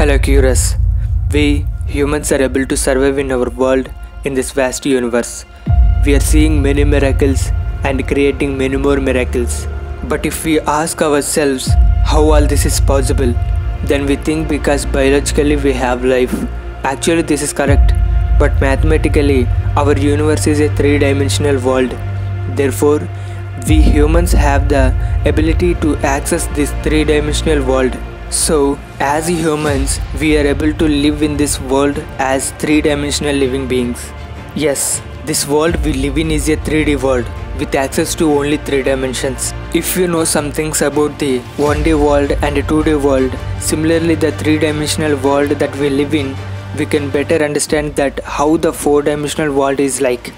Hello, Curious. We humans are able to survive in our world in this vast universe. We are seeing many miracles and creating many more miracles. But if we ask ourselves how all this is possible, then we think because biologically we have life. Actually, this is correct. But mathematically, our universe is a three dimensional world. Therefore, we humans have the ability to access this three dimensional world. So, as humans, we are able to live in this world as three dimensional living beings. Yes, this world we live in is a 3D world with access to only 3 dimensions. If you know some things about the 1D world and 2D world, similarly the 3 dimensional world that we live in, we can better understand that how the 4 dimensional world is like,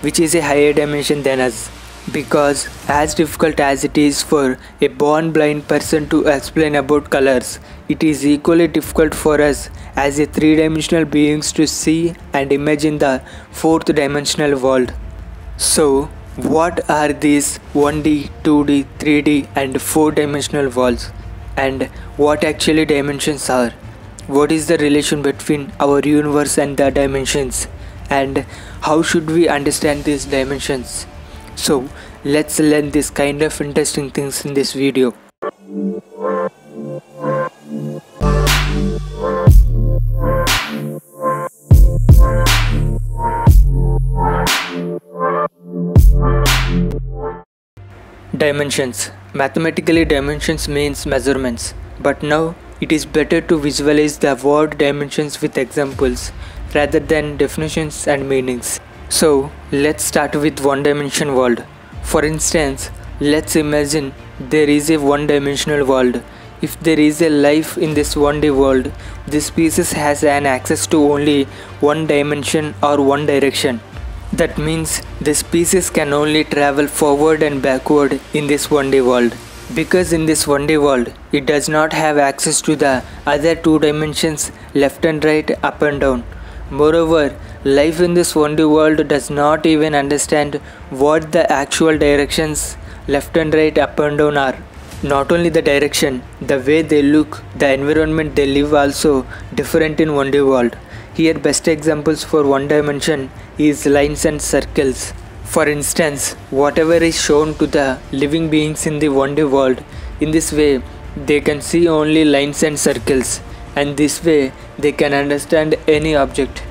which is a higher dimension than us. Because as difficult as it is for a born blind person to explain about colors, it is equally difficult for us as a three-dimensional beings to see and imagine the fourth dimensional world. So, what are these 1D, 2D, 3D and 4 dimensional worlds? And what actually dimensions are? What is the relation between our universe and the dimensions? And how should we understand these dimensions? So let's learn this kind of interesting things in this video. Dimensions Mathematically dimensions means measurements but now it is better to visualize the word dimensions with examples rather than definitions and meanings. So let's start with one dimension world. For instance, let's imagine there is a one dimensional world. If there is a life in this 1D world, this species has an access to only one dimension or one direction. That means the species can only travel forward and backward in this 1D world. Because in this 1D world, it does not have access to the other two dimensions left and right, up and down. Moreover, life in this 1D world does not even understand what the actual directions left and right, up and down are. Not only the direction, the way they look, the environment they live also different in 1D world. Here best examples for one dimension is lines and circles. For instance, whatever is shown to the living beings in the 1D world, in this way they can see only lines and circles and this way they can understand any object.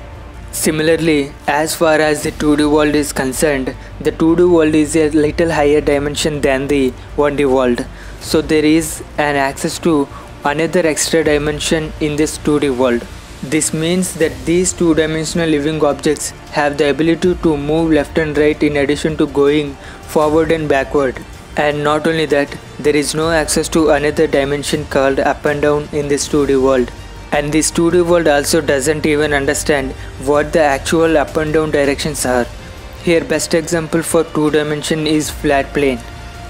Similarly, as far as the 2D world is concerned, the 2D world is a little higher dimension than the 1D world. So there is an access to another extra dimension in this 2D world. This means that these two-dimensional living objects have the ability to move left and right in addition to going forward and backward. And not only that, there is no access to another dimension called up and down in this 2D world. And this 2D world also doesn't even understand what the actual up and down directions are. Here best example for 2 dimension is flat plane.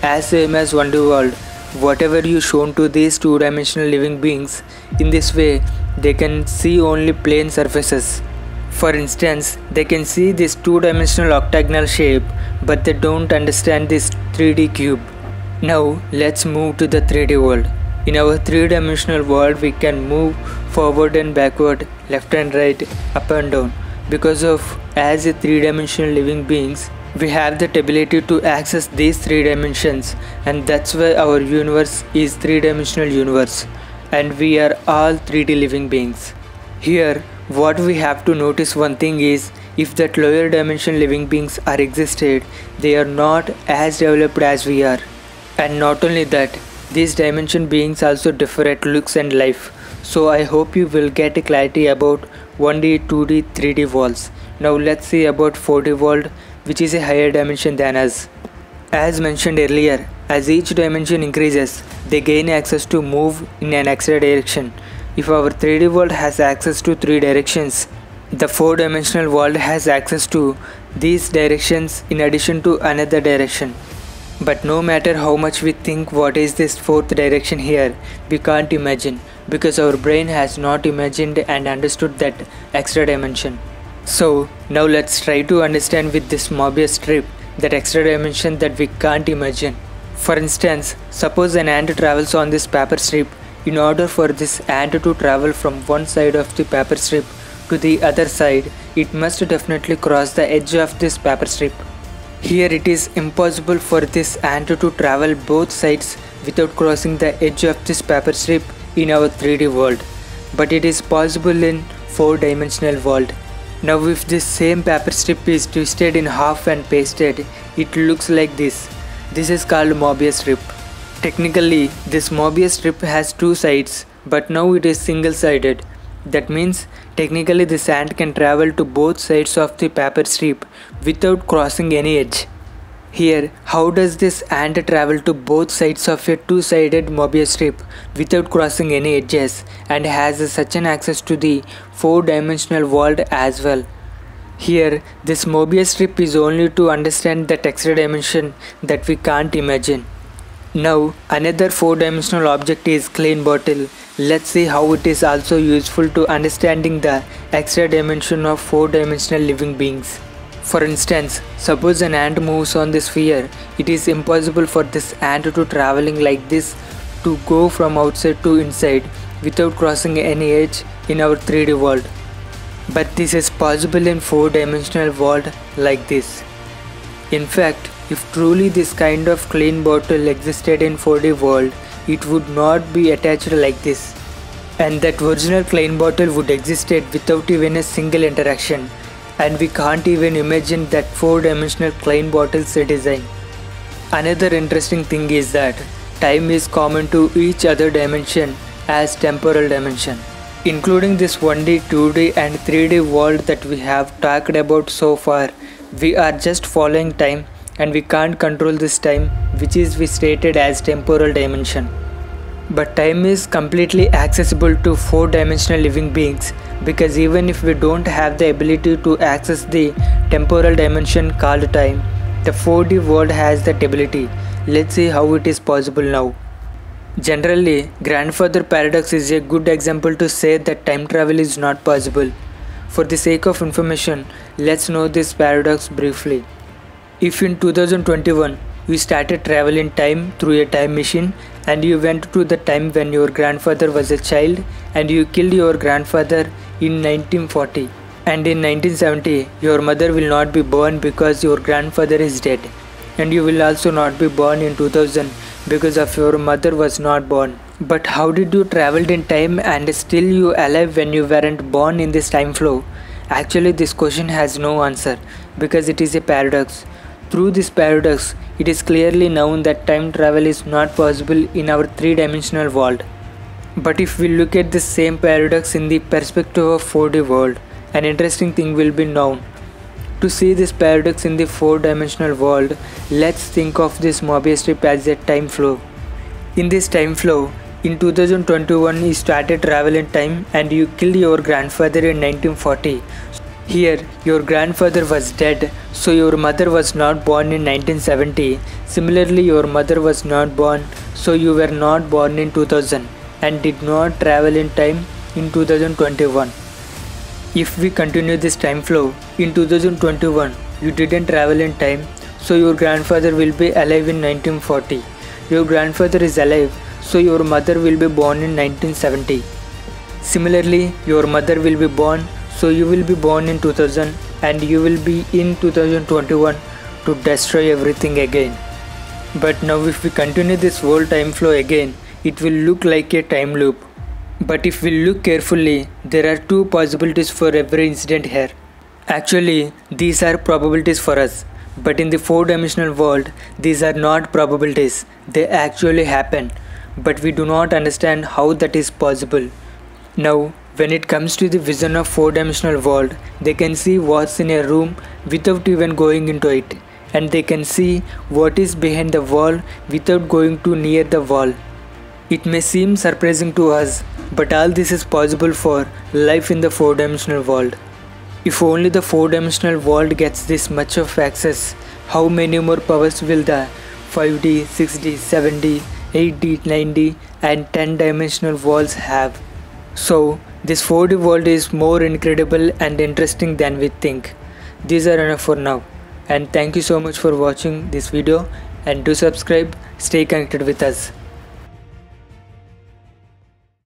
As same as 1D world, whatever you shown to these 2 dimensional living beings, in this way they can see only plane surfaces. For instance, they can see this two-dimensional octagonal shape but they don't understand this 3D cube. Now let's move to the 3D world. In our three-dimensional world we can move forward and backward, left and right, up and down. Because of as a three-dimensional living beings, we have that ability to access these three dimensions and that's why our universe is three-dimensional universe and we are all 3D living beings. Here, what we have to notice one thing is if that lower dimension living beings are existed, they are not as developed as we are. And not only that, these dimension beings also differ at looks and life. So I hope you will get clarity about 1D, 2D, 3D worlds. Now let's see about 4D world which is a higher dimension than us. As mentioned earlier, as each dimension increases, they gain access to move in an extra direction. If our 3D world has access to 3 directions, the 4 dimensional world has access to these directions in addition to another direction. But no matter how much we think what is this fourth direction here, we can't imagine because our brain has not imagined and understood that extra dimension. So now let's try to understand with this Mobius strip that extra dimension that we can't imagine. For instance, suppose an ant travels on this paper strip In order for this ant to travel from one side of the paper strip to the other side, it must definitely cross the edge of this paper strip. Here it is impossible for this ant to travel both sides without crossing the edge of this paper strip in our 3D world. But it is possible in 4 dimensional world. Now if this same paper strip is twisted in half and pasted, it looks like this. This is called Mobius strip. Technically, this Mobius strip has two sides, but now it is single sided. That means technically the ant can travel to both sides of the paper strip without crossing any edge. Here, how does this ant travel to both sides of a two-sided Mobius strip without crossing any edges and has such an access to the four-dimensional world as well? Here, this Mobius strip is only to understand the texture dimension that we can't imagine. Now another 4-dimensional object is Klein bottle. Let's see how it is also useful to understanding the extra dimension of 4-dimensional living beings. For instance, suppose an ant moves on this sphere, it is impossible for this ant to traveling like this to go from outside to inside without crossing any edge in our 3D world. But this is possible in 4-dimensional world like this. In fact, if truly this kind of Klein bottle existed in 4D world, it would not be attached like this. And that original Klein bottle would existed without even a single interaction. And we can't even imagine that 4-dimensional Klein bottle's design. Another interesting thing is that time is common to each other dimension as temporal dimension. Including this 1D, 2D and 3D world that we have talked about so far, we are just following time and we can't control this time which is we stated as temporal dimension. But time is completely accessible to 4 dimensional living beings because even if we don't have the ability to access the temporal dimension called time, the 4D world has that ability. Let's see how it is possible now. Generally, grandfather paradox is a good example to say that time travel is not possible. For the sake of information, let's know this paradox briefly. If in 2021 you started travel in time through a time machine and you went to the time when your grandfather was a child and you killed your grandfather in 1940 and in 1970 your mother will not be born because your grandfather is dead. And you will also not be born in 2000 because of your mother was not born. But how did you travel in time and still you alive when you weren't born in this time flow? Actually this question has no answer because it is a paradox. Through this paradox, it is clearly known that time travel is not possible in our three-dimensional world. But if we look at the same paradox in the perspective of 4D world, an interesting thing will be known. To see this paradox in the four-dimensional world, let's think of this Mobius strip as a time flow. In this time flow, in 2021 you started travel in time and you killed your grandfather in 1940 here, your grandfather was dead, so your mother was not born in 1970. Similarly, your mother was not born, so you were not born in 2000 and did not travel in time in 2021. If we continue this time flow, in 2021, you didn't travel in time, so your grandfather will be alive in 1940. Your grandfather is alive, so your mother will be born in 1970. Similarly, your mother will be born so you will be born in 2000 and you will be in 2021 to destroy everything again. But now if we continue this whole time flow again, it will look like a time loop. But if we look carefully, there are two possibilities for every incident here. Actually, these are probabilities for us. But in the four dimensional world, these are not probabilities. They actually happen. But we do not understand how that is possible. Now, when it comes to the vision of four-dimensional world, they can see what's in a room without even going into it. And they can see what is behind the wall without going too near the wall. It may seem surprising to us, but all this is possible for life in the four-dimensional world. If only the four-dimensional world gets this much of access, how many more powers will the 5D, 6D, 7D, 8D, 9D and 10 dimensional worlds have? So, this 4D world is more incredible and interesting than we think. These are enough for now. And thank you so much for watching this video and do subscribe, stay connected with us.